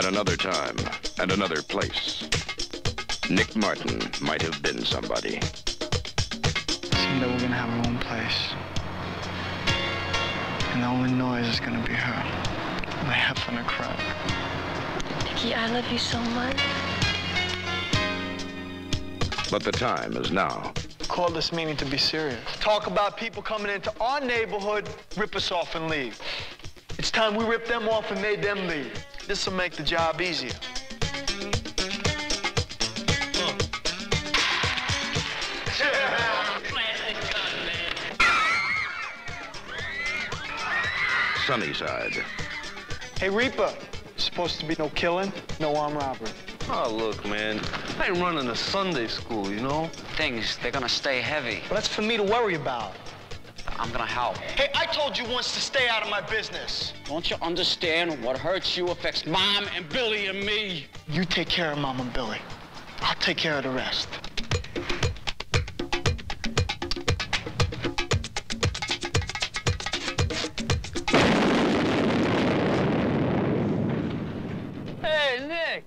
another time and another place, Nick Martin might have been somebody. Someday we're gonna have our own place. And the only noise is gonna be her. My heifer and a crack. Nicky, I love you so much. But the time is now. Call this meeting to be serious. Talk about people coming into our neighborhood, rip us off and leave. It's time we rip them off and made them leave. This will make the job easier. Sunnyside. Hey, Reaper. Supposed to be no killing, no armed robbery. Oh, look, man. I ain't running a Sunday school, you know? Things, they're gonna stay heavy. But that's for me to worry about. I'm gonna help. Hey, I told you once to stay out of my business. Don't you understand what hurts you affects Mom and Billy and me? You take care of Mom and Billy. I'll take care of the rest. Hey, Nick.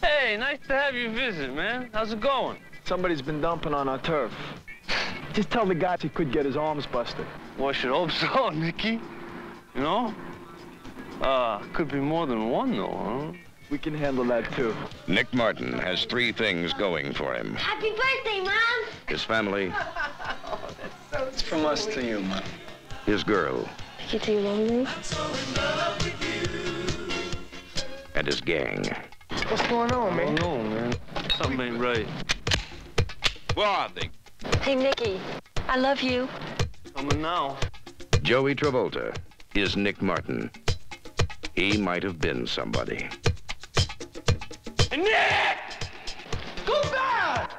Hey, nice to have you visit, man. How's it going? Somebody's been dumping on our turf. Just tell the guys he could get his arms busted. Well, I should hope so, Nicky. You know? Uh, could be more than one, though, huh? We can handle that, too. Nick Martin has three things going for him. Happy birthday, Mom! His family, oh, that's so It's from us to you, Mom. his girl, Nicky, do you love me? and his gang. What's going on, I don't know, man. Something ain't right. Where are they? Hey, Nicky, I love you. Coming now. Joey Travolta is Nick Martin. He might have been somebody. Nick! Go back!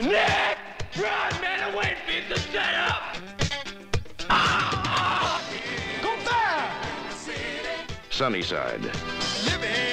Nick! Run, man, and wait for you to set up! Ah! Go back! Sunnyside. Living